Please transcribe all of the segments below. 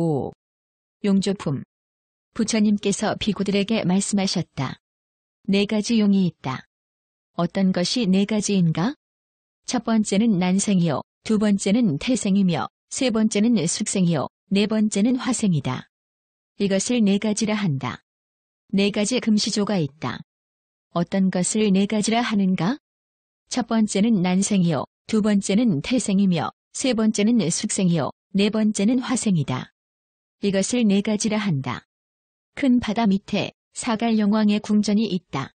5. 용조품. 부처님께서 비구들에게 말씀하셨다. 네 가지 용이 있다. 어떤 것이 네 가지인가? 첫 번째는 난생이요, 두 번째는 태생이며, 세 번째는 숙생이요, 네 번째는 화생이다. 이것을 네 가지라 한다. 네 가지 금시조가 있다. 어떤 것을 네 가지라 하는가? 첫 번째는 난생이요, 두 번째는 태생이며, 세 번째는 숙생이요, 네 번째는 화생이다. 이것을 네 가지라 한다. 큰 바다 밑에 사갈 영왕의 궁전이 있다.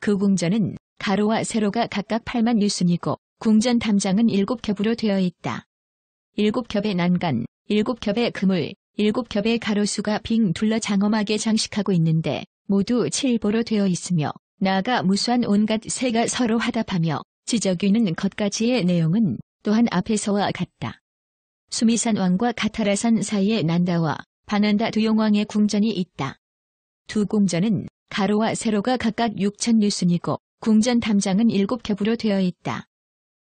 그 궁전은 가로와 세로가 각각 8만 유순이고 궁전 담장은 7겹으로 되어 있다. 7겹의 난간, 7겹의 그물, 7겹의 가로수가 빙 둘러 장엄하게 장식하고 있는데 모두 칠보로 되어 있으며 나아가 무수한 온갖 새가 서로 화답하며 지저귀는 것까지의 내용은 또한 앞에서와 같다. 수미산 왕과 가타라산 사이에 난다와 바난다 두 용왕의 궁전이 있다. 두 궁전은 가로와 세로가 각각 6천 유순이고 궁전 담장은 7겹으로 되어 있다.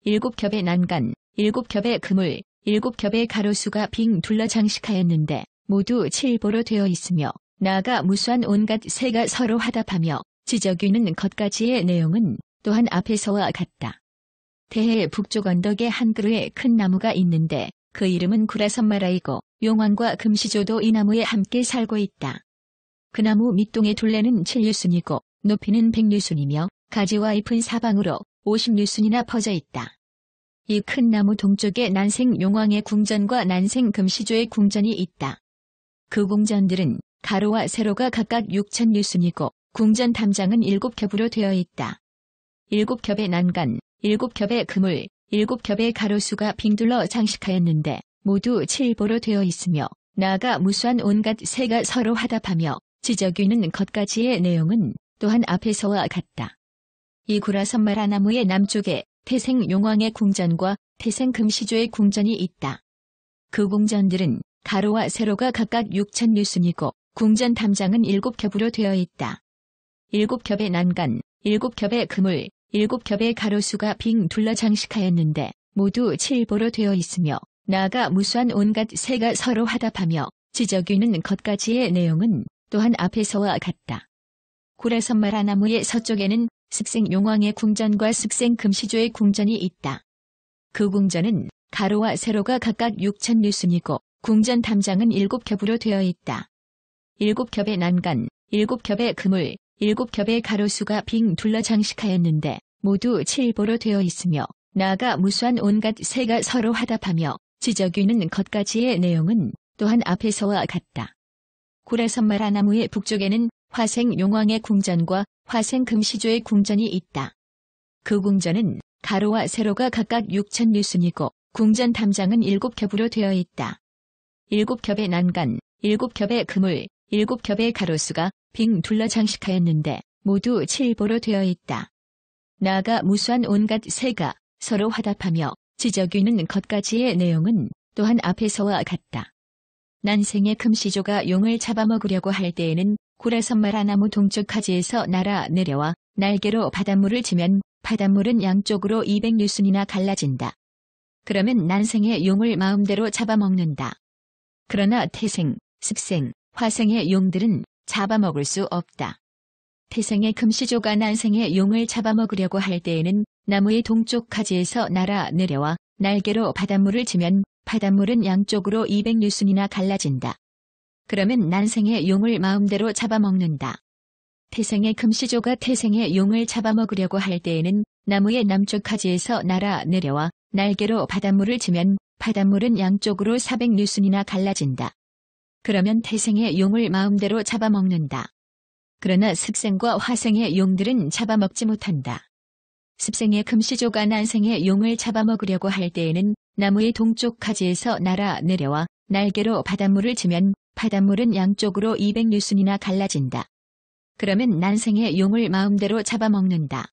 7겹의 난간, 7겹의 그물, 7겹의 가로수가 빙 둘러 장식하였는데 모두 칠보로 되어 있으며 나아가 무수한 온갖 새가 서로 화답하며 지저귀는 것까지의 내용은 또한 앞에서와 같다. 대해 북쪽 언덕에 한 그루의 큰 나무가 있는데 그 이름은 구라선마라이고 용왕과 금시조도 이 나무에 함께 살고 있다. 그 나무 밑동의 둘레는 7유순이고 높이는 100유순이며 가지와 잎은 사방으로 50유순이나 퍼져 있다. 이 큰 나무 동쪽에 난생 용왕의 궁전과 난생 금시조의 궁전이 있다. 그 궁전들은 가로와 세로가 각각 6천 유순이고 궁전 담장은 7겹으로 되어 있다. 7겹의 난간, 7겹의 그물, 7겹의 가로수가 빙둘러 장식하였는데 모두 칠보로 되어 있으며 나아가 무수한 온갖 새가 서로 화답하며 지저귀는 것까지의 내용은 또한 앞에서와 같다. 이 구라선 마라 나무의 남쪽에 태생 용왕의 궁전과 태생 금시조의 궁전이 있다. 그 궁전들은 가로와 세로가 각각 6천 유순이고 궁전 담장은 7겹으로 되어 있다. 7겹의 난간, 7겹의 그물, 7겹의 가로수가 빙 둘러 장식하였는데 모두 칠보로 되어 있으며 나아가 무수한 온갖 새가 서로 화답하며 지저귀는 것까지의 내용은 또한 앞에서와 같다. 구라선마라 나무의 서쪽에는 습생 용왕의 궁전과 습생 금시조의 궁전이 있다. 그 궁전은 가로와 세로가 각각 6천 유순이고 궁전 담장은 7겹으로 되어 있다. 7겹의 난간, 7겹의 그물, 7겹의 가로수가 빙 둘러 장식하였는데 모두 칠보로 되어 있으며 나아가 무수한 온갖 새가 서로 화답하며 지저귀는 것까지의 내용은 또한 앞에서와 같다. 구라선마라 나무의 북쪽에는 화생 용왕의 궁전과 화생 금시조의 궁전이 있다. 그 궁전은 가로와 세로가 각각 6천 유순이고 궁전 담장은 7겹으로 되어 있다. 7겹의 난간, 7겹의 그물, 7겹의 가로수가 빙 둘러 장식하였는데 모두 칠보로 되어 있다. 나아가 무수한 온갖 새가 서로 화답하며 지저귀는 것까지의 내용은 또한 앞에서와 같다. 난생의 금시조가 용을 잡아먹으려고 할 때에는 구라선마라 나무 동쪽 하지에서 날아 내려와 날개로 바닷물을 치면 바닷물은 양쪽으로 200유순이나 갈라진다. 그러면 난생의 용을 마음대로 잡아먹는다. 그러나 태생, 습생, 화생의 용들은 잡아먹을 수 없다. 태생의 금시조가 난생의 용을 잡아먹으려고 할 때에는 나무의 동쪽 가지에서 날아 내려와 날개로 바닷물을 치면 바닷물은 양쪽으로 200유순이나 갈라진다. 그러면 난생의 용을 마음대로 잡아먹는다. 태생의 금시조가 태생의 용을 잡아먹으려고 할 때에는 나무의 남쪽 가지에서 날아 내려와 날개로 바닷물을 치면 바닷물은 양쪽으로 400유순이나 갈라진다. 그러면 태생의 용을 마음대로 잡아먹는다. 그러나 습생과 화생의 용들은 잡아먹지 못한다. 습생의 금시조가 난생의 용을 잡아먹으려고 할 때에는 나무의 동쪽 가지에서 날아 내려와 날개로 바닷물을 치면 바닷물은 양쪽으로 200유순이나 갈라진다. 그러면 난생의 용을 마음대로 잡아먹는다.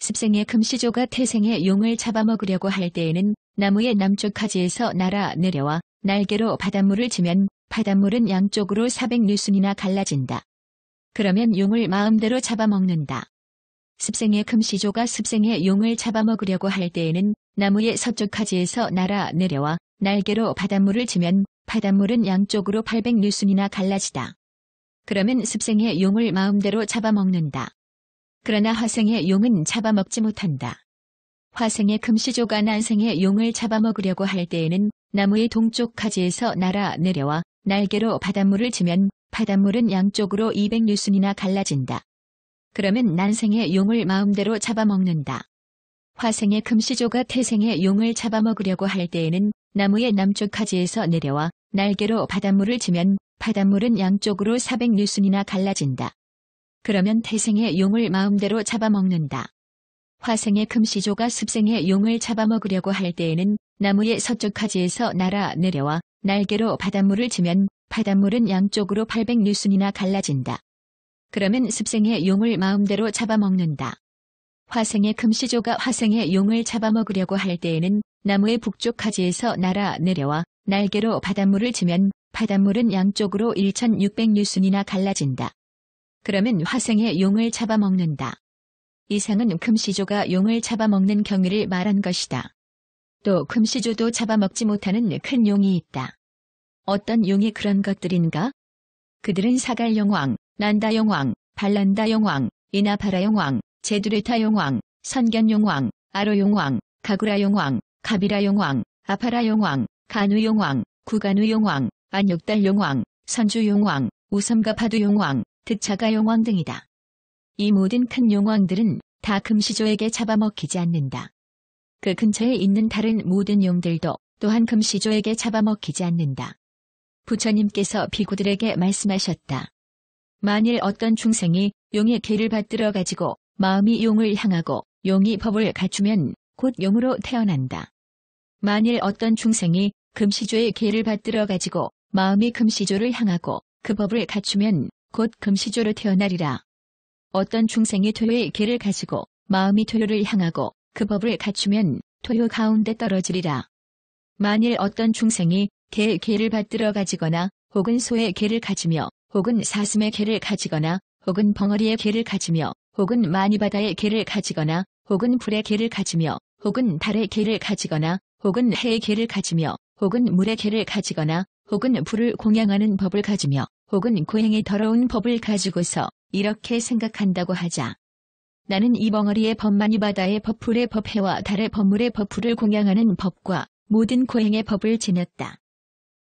습생의 금시조가 태생의 용을 잡아먹으려고 할 때에는 나무의 남쪽 가지에서 날아 내려와 날개로 바닷물을 치면 바닷물은 양쪽으로 400유순이나 갈라진다. 그러면 용을 마음대로 잡아먹는다. 습생의 금시조가 습생의 용을 잡아먹으려고 할 때에는 나무의 서쪽 가지에서 날아 내려와 날개로 바닷물을 치면 바닷물은 양쪽으로 800뉴슨이나 갈라지다. 그러면 습생의 용을 마음대로 잡아먹는다. 그러나 화생의 용은 잡아먹지 못한다. 화생의 금시조가 난생의 용을 잡아먹으려고 할 때에는 나무의 동쪽 가지에서 날아 내려와 날개로 바닷물을 치면 바닷물은 양쪽으로 200뉴슨이나 갈라진다. 그러면 난생의 용을 마음대로 잡아먹는다. 화생의 금시조가 태생의 용을 잡아먹으려고 할 때에는 나무의 남쪽 가지에서 내려와 날개로 바닷물을 치면 바닷물은 양쪽으로 400뉴슨이나 갈라진다. 그러면 태생의 용을 마음대로 잡아먹는다. 화생의 금시조가 습생의 용을 잡아먹으려고 할 때에는 나무의 서쪽 가지에서 날아 내려와 날개로 바닷물을 치면 바닷물은 양쪽으로 800뉴슨이나 갈라진다. 그러면 습생의 용을 마음대로 잡아먹는다. 화생의 금시조가 화생의 용을 잡아먹으려고 할 때에는 나무의 북쪽 가지에서 날아 내려와 날개로 바닷물을 치면 바닷물은 양쪽으로 1600뉴슨이나 갈라진다. 그러면 화생의 용을 잡아먹는다. 이상은 금시조가 용을 잡아먹는 경위를 말한 것이다. 또 금시조도 잡아먹지 못하는 큰 용이 있다. 어떤 용이 그런 것들인가? 그들은 사갈 용왕, 난다 용왕, 발란다 용왕, 이나파라용왕, 제두레타 용왕, 선견 용왕, 아로 용왕, 가구라 용왕, 가비라 용왕, 아파라 용왕, 간우 용왕, 구간우 용왕, 안욕달 용왕, 선주 용왕, 우섬가파두 용왕, 득차가 용왕 등이다. 이 모든 큰 용왕들은 다 금시조에게 잡아먹히지 않는다. 그 근처에 있는 다른 모든 용들도 또한 금시조에게 잡아먹히지 않는다. 부처님께서 비구들에게 말씀하셨다. 만일 어떤 중생이 용의 계를 받들어 가지고 마음이 용을 향하고 용이 법을 갖추면 곧 용으로 태어난다. 만일 어떤 중생이 금시조의 계를 받들어 가지고 마음이 금시조를 향하고 그 법을 갖추면 곧 금시조로 태어나리라. 어떤 중생이 토요의 계를 가지고 마음이 토요를 향하고 그 법을 갖추면 토요 가운데 떨어지리라. 만일 어떤 중생이 개의 계를 받들어 가지거나 혹은 소의 계를 가지며 혹은 사슴의 계를 가지거나 혹은 벙어리의 계를 가지며 혹은 마니바다의 계를 가지거나 혹은 불의 계를 가지며 혹은 달의 계를 가지거나 혹은 해의 계를 가지며 혹은 물의 계를 가지거나 혹은 불을 공양하는 법을 가지며 혹은 고행의 더러운 법을 가지고서 이렇게 생각한다고 하자. 나는 이 벙어리의 법만이 바다의 법풀의 법해와 달의 법물의 법풀을 공양하는 법과 모든 고행의 법을 지녔다.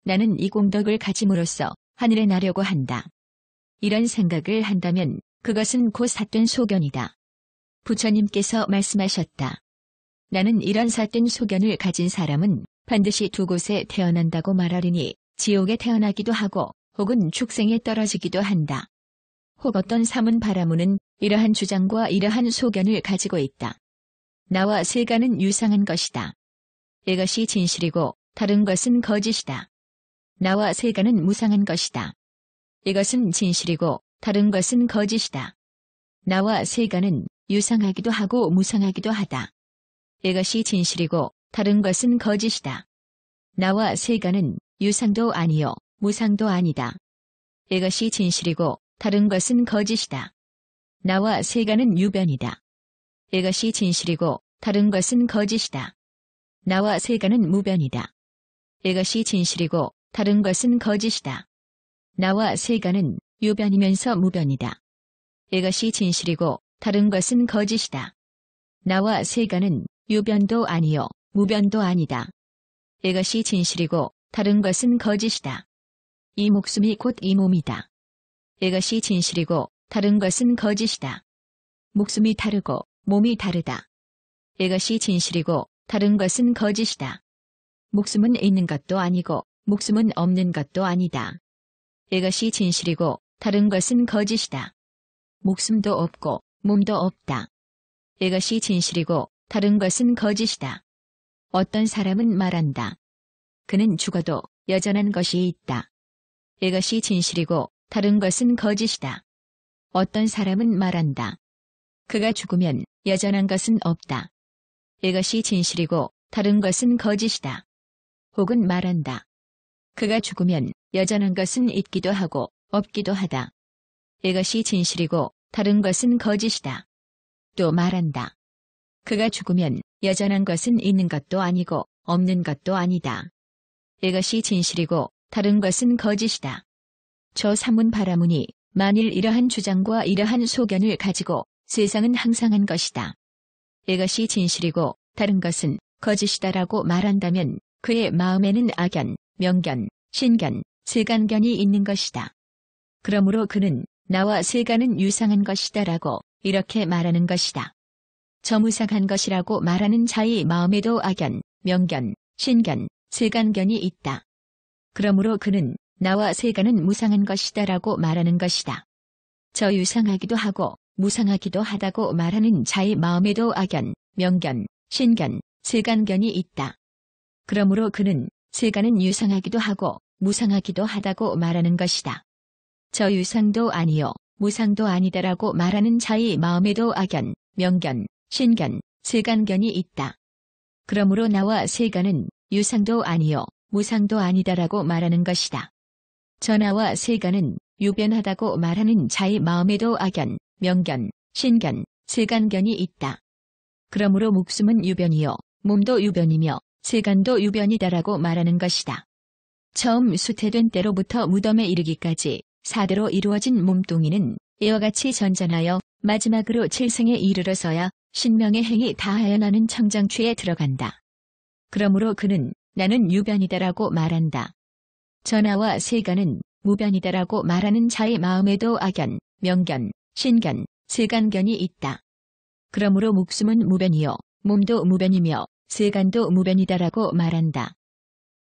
나는 이 공덕을 가짐으로써 하늘에 나려고 한다. 이런 생각을 한다면 그것은 곧 삿된 소견이다. 부처님께서 말씀하셨다. 나는 이런 삿된 소견을 가진 사람은 반드시 두 곳에 태어난다고 말하리니 지옥에 태어나기도 하고 혹은 축생에 떨어지기도 한다. 혹 어떤 사문 바라무는 이러한 주장과 이러한 소견을 가지고 있다. 나와 세간은 유상한 것이다. 이것이 진실이고 다른 것은 거짓이다. 나와 세간은 무상한 것이다. 이것은 진실이고 다른 것은 거짓이다. 나와 세간은 유상하기도 하고 무상하기도 하다. 이것이 진실이고 다른 것은 거짓이다. 나와 세간은 유상도 아니요 무상도 아니다. 이것이 진실이고 다른 것은 거짓이다. 나와 세간은 유변이다. 이것이 진실이고 다른 것은 거짓이다. 나와 세간은 무변이다. 이것이 진실이고 다른 것은 거짓이다. 나와 세간은 유변이면서 무변이다. 이것이 진실이고 다른 것은 거짓이다. 나와 세간은 유변도 아니요 무변도 아니다. 이것이 진실이고 다른 것은 거짓이다. 이 목숨이 곧 이 몸이다. 이것이 진실이고 다른 것은 거짓이다. 목숨이 다르고 몸이 다르다. 이것이 진실이고 다른 것은 거짓이다. 목숨은 있는 것도 아니고 목숨은 없는 것도 아니다. 이것이 진실이고 다른 것은 거짓이다. 목숨도 없고 몸도 없다. 이것이 진실이고 다른 것은 거짓이다. 어떤 사람은 말한다. 그는 죽어도 여전한 것이 있다. 이것이 진실이고 다른 것은 거짓이다. 어떤 사람은 말한다. 그가 죽으면 여전한 것은 없다. 이것이 진실이고 다른 것은 거짓이다. 혹은 말한다. 그가 죽으면 여전한 것은 있기도 하고 없기도 하다. 이것이 진실이고 다른 것은 거짓이다. 또 말한다. 그가 죽으면 여전한 것은 있는 것도 아니고 없는 것도 아니다. 이것이 진실이고 다른 것은 거짓이다. 저 산문 바라문이 만일 이러한 주장과 이러한 소견을 가지고 세상은 항상 한 것이다. 이것이 진실이고 다른 것은 거짓이다라고 말한다면 그의 마음에는 악견, 명견, 신견, 세간견이 있는 것이다. 그러므로 그는 나와 세간은 유상한 것이다라고 이렇게 말하는 것이다. 저무상한 것이라고 말하는 자의 마음에도 악견, 명견, 신견, 세간견이 있다. 그러므로 그는 나와 세간은 무상한 것이다라고 말하는 것이다. 저 유상하기도 하고 무상하기도 하다고 말하는 자의 마음에도 악견, 명견, 신견, 세간견이 있다. 그러므로 그는 세간은 유상하기도 하고 무상하기도 하다고 말하는 것이다. 저 유상도 아니요 무상도 아니다라고 말하는 자의 마음에도 악견, 명견, 신견, 세간견이 있다. 그러므로 나와 세간은 유상도 아니요 무상도 아니다라고 말하는 것이다. 전하와 세간은 유변하다고 말하는 자의 마음에도 악견, 명견, 신견, 세간견이 있다. 그러므로 목숨은 유변이요, 몸도 유변이며 세간도 유변이다라고 말하는 것이다. 처음 수태된 때로부터 무덤에 이르기까지 사대로 이루어진 몸뚱이는 이와 같이 전전하여 마지막으로 칠생에 이르러서야 신명의 행이 다하여 나는 청장취에 들어간다. 그러므로 그는 나는 유변이다라고 말한다. 전하와 세간은 무변이다라고 말하는 자의 마음에도 악견, 명견, 신견, 세간견이 있다. 그러므로 목숨은 무변이요, 몸도 무변이며 세간도 무변이다라고 말한다.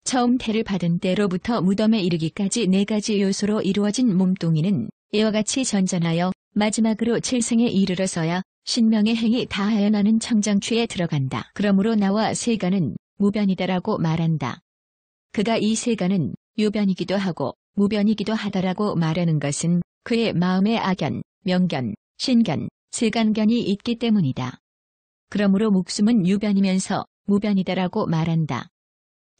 처음 태를 받은 때로부터 무덤에 이르기까지 네 가지 요소로 이루어진 몸뚱이는 이와 같이 전전하여 마지막으로 칠생에 이르러서야 신명의 행이 다하여 나는 청장취에 들어간다. 그러므로 나와 세간은 무변이다라고 말한다. 그가 이 세간은 유변이기도 하고 무변이기도 하다라고 말하는 것은 그의 마음에 악견, 명견, 신견, 세간견이 있기 때문이다. 그러므로 목숨은 유변이면서 무변이다라고 말한다.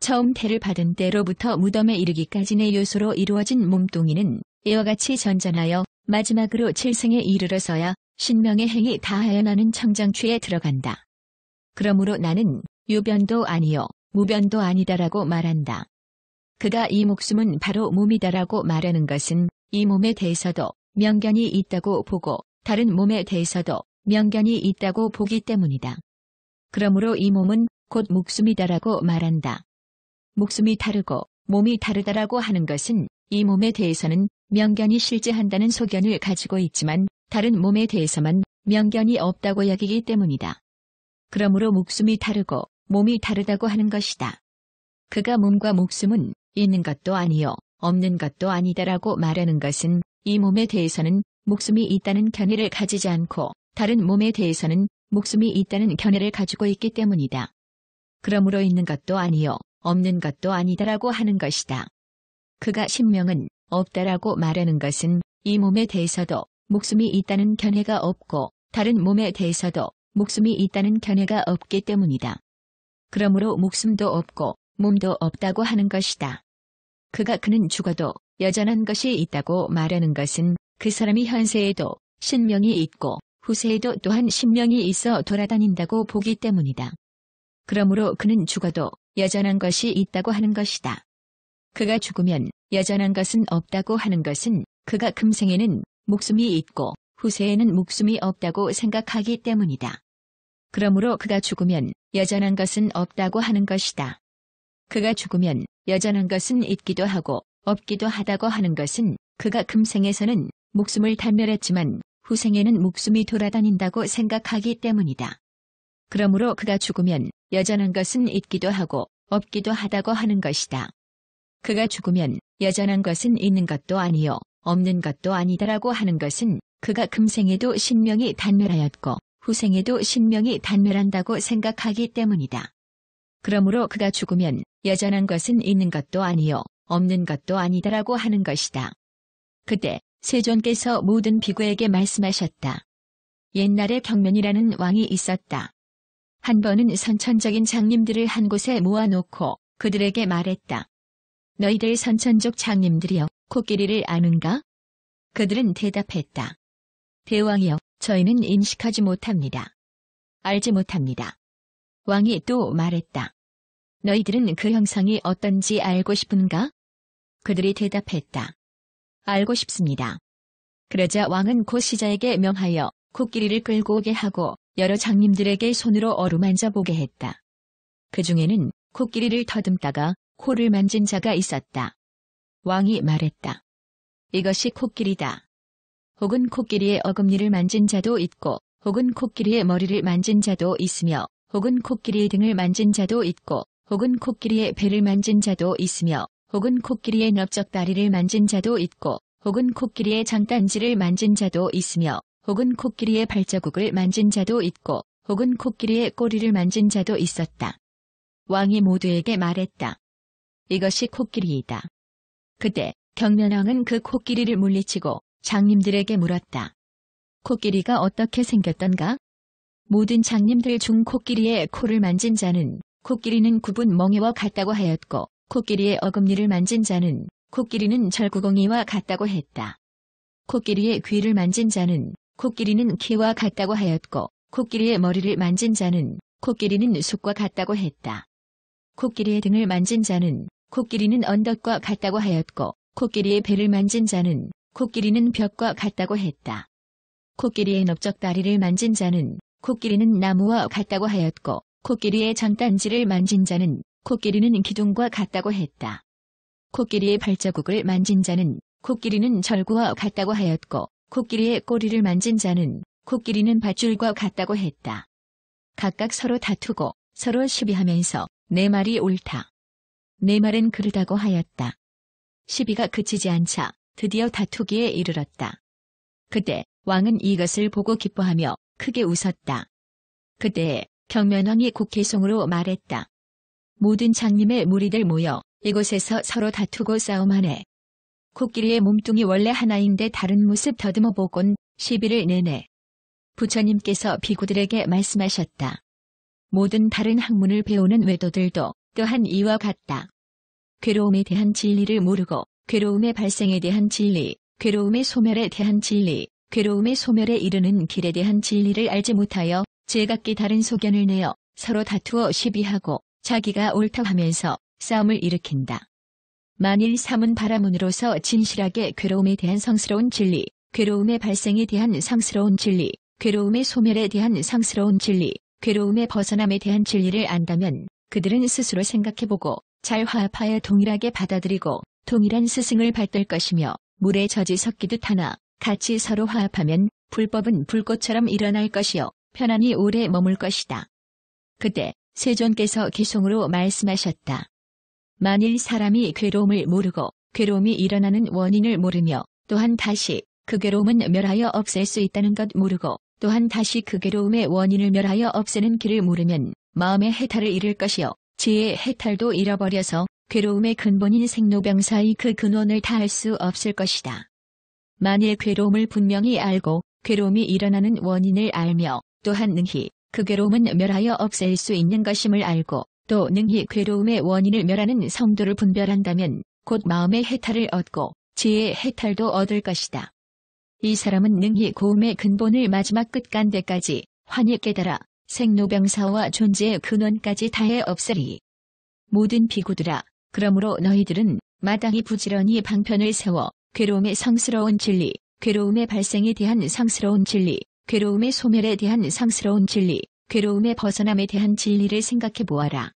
처음 태를 받은 때로부터 무덤에 이르기까지의 요소로 이루어진 몸뚱이는 이와 같이 전전하여 마지막으로 칠생에 이르러서야 신명의 행이 다하여 나는 청장취에 들어간다. 그러므로 나는 유변도 아니요 무변도 아니다라고 말한다. 그가 이 목숨은 바로 몸이다라고 말하는 것은 이 몸에 대해서도 명견이 있다고 보고 다른 몸에 대해서도 명견이 있다고 보기 때문이다. 그러므로 이 몸은 곧 목숨이다라고 말한다. 목숨이 다르고 몸이 다르다라고 하는 것은 이 몸에 대해서는 명견이 실제한다는 소견을 가지고 있지만 다른 몸에 대해서만 명견이 없다고 여기기 때문이다. 그러므로 목숨이 다르고 몸이 다르다고 하는 것이다. 그가 몸과 목숨은 있는 것도 아니요 없는 것도 아니다라고 말하는 것은 이 몸에 대해서는 목숨이 있다는 견해를 가지지 않고 다른 몸에 대해서는 목숨이 있다는 견해를 가지고 있기 때문이다. 그러므로 있는 것도 아니요 없는 것도 아니다라고 하는 것이다. 그가 신명은 없다라고 말하는 것은 이 몸에 대해서도 목숨이 있다는 견해가 없고 다른 몸에 대해서도 목숨이 있다는 견해가 없기 때문이다. 그러므로 목숨도 없고 몸도 없다고 하는 것이다. 그가 그는 죽어도 여전한 것이 있다고 말하는 것은 그 사람이 현세에도 신명이 있고 후세에도 또한 신명이 있어 돌아다닌다고 보기 때문이다. 그러므로 그는 죽어도 여전한 것이 있다고 하는 것이다. 그가 죽으면 여전한 것은 없다고 하는 것은 그가 금생에는 목숨이 있고 후세에는 목숨이 없다고 생각하기 때문이다. 그러므로 그가 죽으면 여전한 것은 없다고 하는 것이다. 그가 죽으면 여전한 것은 있기도 하고 없기도 하다고 하는 것은 그가 금생에서는 목숨을 단멸했지만 후생에는 목숨이 돌아다닌다고 생각하기 때문이다. 그러므로 그가 죽으면 여전한 것은 있기도 하고 없기도 하다고 하는 것이다. 그가 죽으면 여전한 것은 있는 것도 아니요 없는 것도 아니다라고 하는 것은 그가 금생에도 신명이 단멸하였고 후생에도 신명이 단멸한다고 생각하기 때문이다. 그러므로 그가 죽으면 여전한 것은 있는 것도 아니요 없는 것도 아니다라고 하는 것이다. 그때 세존께서 모든 비구에게 말씀하셨다. 옛날에 경면이라는 왕이 있었다. 한 번은 선천적인 장님들을 한 곳에 모아놓고 그들에게 말했다. 너희들 선천적 장님들이여 코끼리를 아는가? 그들은 대답했다. 대왕이여 저희는 인식하지 못합니다. 알지 못합니다. 왕이 또 말했다. 너희들은 그 형상이 어떤지 알고 싶은가? 그들이 대답했다. 알고 싶습니다. 그러자 왕은 곧 시자에게 명하여 코끼리를 끌고 오게 하고 여러 장님들에게 손으로 어루만져 보게 했다. 그 중에는 코끼리를 더듬다가 코를 만진 자가 있었다. 왕이 말했다. 이것이 코끼리다. 혹은 코끼리의 어금니를 만진 자도 있고, 혹은 코끼리의 머리를 만진 자도 있으며, 혹은 코끼리의 등을 만진 자도 있고, 혹은 코끼리의 배를 만진 자도 있으며, 혹은 코끼리의 넓적 다리를 만진 자도 있고, 혹은 코끼리의 장단지를 만진 자도 있으며, 혹은 코끼리의 발자국을 만진 자도 있고, 혹은 코끼리의 꼬리를 만진 자도 있었다. 왕이 모두에게 말했다. 이것이 코끼리이다. 그때 경련왕은 그 코끼리를 물리치고 장님들에게 물었다. 코끼리가 어떻게 생겼던가? 모든 장님들 중 코끼리의 코를 만진 자는 코끼리는 굽은 멍에와 같다고 하였고 코끼리의 어금니를 만진 자는 코끼리는 절구공이와 같다고 했다. 코끼리의 귀를 만진 자는 코끼리는 키와 같다고 하였고 코끼리의 머리를 만진 자는 코끼리는 숲과 같다고 했다. 코끼리의 등을 만진 자는 코끼리는 언덕과 같다고 하였고 코끼리의 배를 만진 자는 코끼리는 벽과 같다고 했다. 코끼리의 넓적 다리를 만진 자는 코끼리는 나무와 같다고 하였고 코끼리의 장단지를 만진 자는 코끼리는 기둥과 같다고 했다. 코끼리의 발자국을 만진 자는 코끼리는 절구와 같다고 하였고 코끼리의 꼬리를 만진 자는 코끼리는 밧줄과 같다고 했다. 각각 서로 다투고 서로 시비하면서 내 말이 옳다. 내 말은 그르다고 하였다. 시비가 그치지 않자 드디어 다투기에 이르렀다. 그때 왕은 이것을 보고 기뻐하며 크게 웃었다. 그때 경면왕이 국회송으로 말했다. 모든 장님의 무리들 모여 이곳에서 서로 다투고 싸움하네. 코끼리의 몸뚱이 원래 하나인데 다른 모습 더듬어 보곤 시비를 내네. 부처님께서 비구들에게 말씀하셨다. 모든 다른 학문을 배우는 외도들도 또한 이와 같다. 괴로움에 대한 진리를 모르고 괴로움의 발생에 대한 진리, 괴로움의 소멸에 대한 진리, 괴로움의 소멸에 이르는 길에 대한 진리를 알지 못하여 제각기 다른 소견을 내어 서로 다투어 시비하고 자기가 옳다 하면서 싸움을 일으킨다. 만일 삼은 바라문으로서 진실하게 괴로움에 대한 성스러운 진리, 괴로움의 발생에 대한 상스러운 진리, 괴로움의 소멸에 대한 상스러운 진리, 괴로움의 벗어남에 대한 진리를 안다면 그들은 스스로 생각해보고 잘 화합하여 동일하게 받아들이고 동일한 스승을 받들 것이며 물에 젖이 섞이듯 하나 같이 서로 화합하면 불법은 불꽃처럼 일어날 것이요 편안히 오래 머물 것이다. 그때 세존께서 기송으로 말씀하셨다. 만일 사람이 괴로움을 모르고 괴로움이 일어나는 원인을 모르며 또한 다시 그 괴로움은 멸하여 없앨 수 있다는 것 모르고 또한 다시 그 괴로움의 원인을 멸하여 없애는 길을 모르면 마음의 해탈을 잃을 것이요 지혜의 해탈도 잃어버려서 괴로움의 근본인 생로병사의 그 근원을 다할 수 없을 것이다. 만일 괴로움을 분명히 알고 괴로움이 일어나는 원인을 알며 또한 능히 그 괴로움은 멸하여 없앨 수 있는 것임을 알고 또 능히 괴로움의 원인을 멸하는 성도를 분별한다면 곧 마음의 해탈을 얻고 지혜의 해탈도 얻을 것이다. 이 사람은 능히 고음의 근본을 마지막 끝간데까지 환히 깨달아 생로병사와 존재의 근원까지 다해 없으리. 모든 비구들아, 그러므로 너희들은 마땅히 부지런히 방편을 세워 괴로움의 성스러운 진리, 괴로움의 발생에 대한 상스러운 진리, 괴로움의 소멸에 대한 상스러운 진리, 괴로움의 벗어남에 대한 진리를 생각해 보아라.